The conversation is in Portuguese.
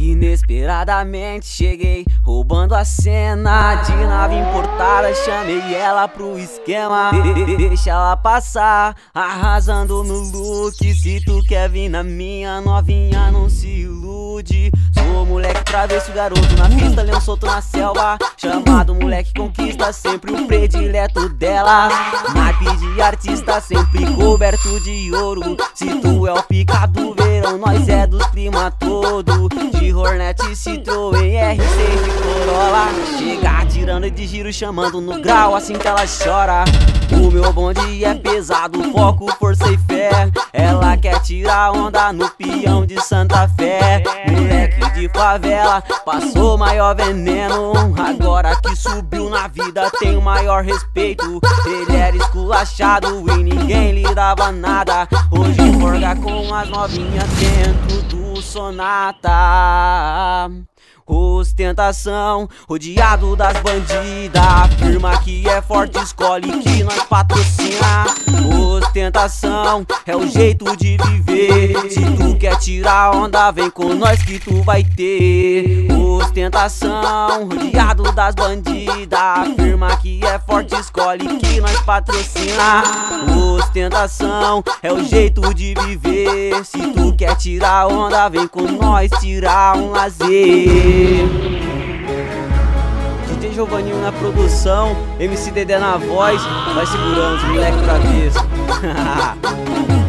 Inesperadamente cheguei, roubando a cena De nave importada, chamei ela pro esquema de -de Deixa ela passar, arrasando no look Se tu quer vir na minha novinha, não se ilude. Sou moleque travesso, garoto na pista, leão solto na selva. Chamado moleque conquista, sempre o predileto dela. Naipe de artista, sempre coberto de ouro. Se tu é o pica do verão, nós é clima todo. De Hornet, Citroën, R6 de Corolla. Chega tirando de giro, chamando no grau, assim que ela chora. O meu bonde é pesado, foco, força e fé. Ela quer tirar onda no peão de Santa Fé. Moleque de favela, passou maior veneno. Agora que subiu na vida tem o maior respeito. Ele era esculachado e ninguém lhe dava nada. Hoje forga com as novinhas dentro do Sonata. Ostentação, rodeado das bandidas. Afirma que é forte, escolhe que nós patrocina. Ostentação, é o jeito de viver. Se tu quer tirar onda, vem com nós que tu vai ter. Ostentação, rodeado das bandidas. Afirma que é forte, escolhe que nós patrocina. Ostentação, é o jeito de viver. Se tu quer tirar onda, vem com nós tirar um lazer. DJ Giovanninho na produção, MC Dedé na voz, vai segurando os moleque travesso.